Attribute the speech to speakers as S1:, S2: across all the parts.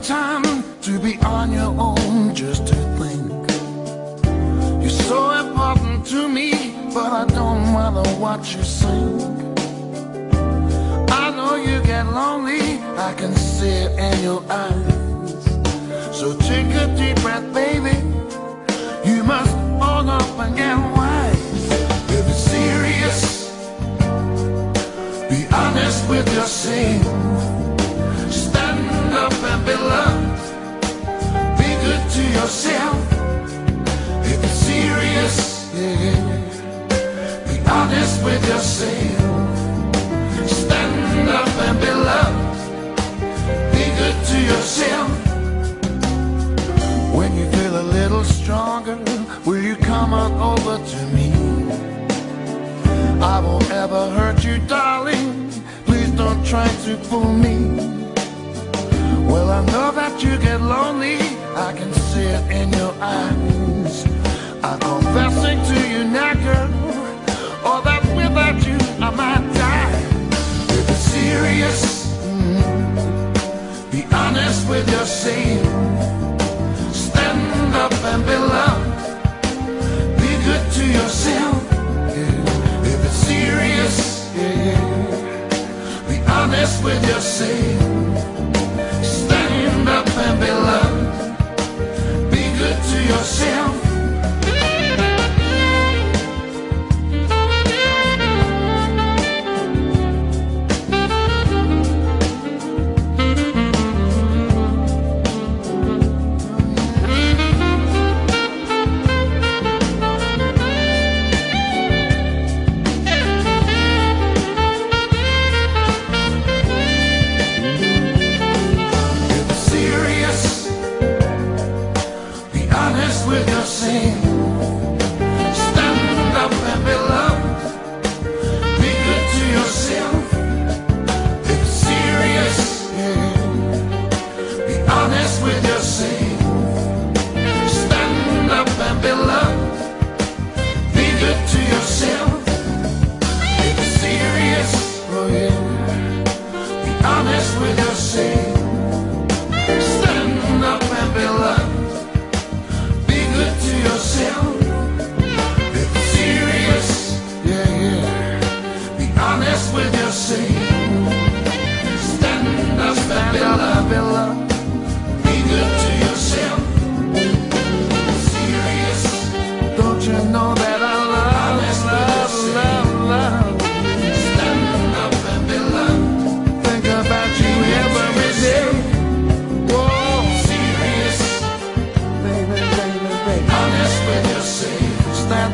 S1: sometime to be on your own just to think. You're so important to me, but I don't wanna watch you sink. I know you get lonely, I can see it in your eyes. So take a deep breath, baby. You must own up and get wise. Be serious, be honest with yourself. Be. Good to yourself. If it's serious. Be honest with yourself. Stand up and be loved. Be good to yourself. When you feel a little stronger, will you come on over to me? I won't ever hurt you, darling. Please don't try to fool me. Well, I know that you get lonely. I can see it in your eyes. I'm confessing to you now, girl. Oh, that without you I might die. If it's serious, mm, be honest with yourself. Stand up and be loved. Be good to yourself. Yeah. If it's serious. Be honest with yourself. Honest with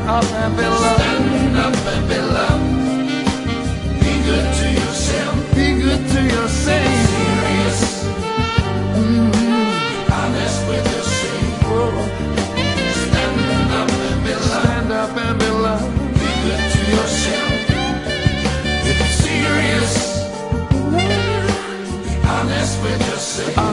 S1: up and be loved. Stand up and be loved. Be good to yourself. Be good to yourself. Serious. Mm-hmm. Honest with yourself. Whoa. Stand up and be loved. Stand up and be loved. Be good to yourself. If it's serious. Be honest with yourself.